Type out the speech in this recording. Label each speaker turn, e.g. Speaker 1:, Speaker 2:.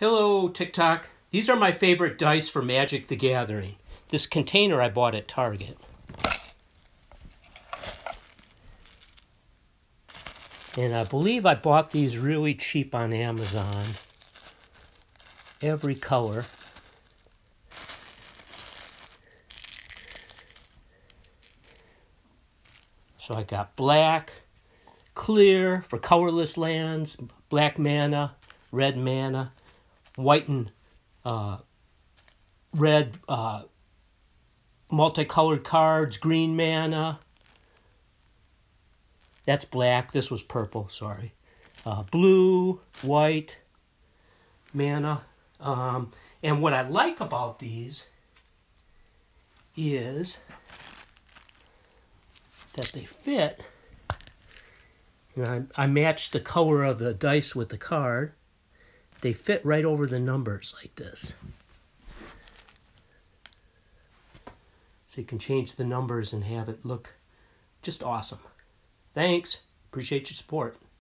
Speaker 1: Hello, TikTok. These are my favorite dice for Magic the Gathering. This container I bought at Target. And I believe I bought these really cheap on Amazon. Every color. So I got black, clear for colorless lands, black mana, red mana, white and uh, red uh, multicolored cards, green mana. That's black. This was purple, sorry. Uh, blue, white, mana. Um, and what I like about these is that they fit. And I, I matched the color of the dice with the card. They fit right over the numbers like this. So you can change the numbers and have it look just awesome. Thanks. Appreciate your support.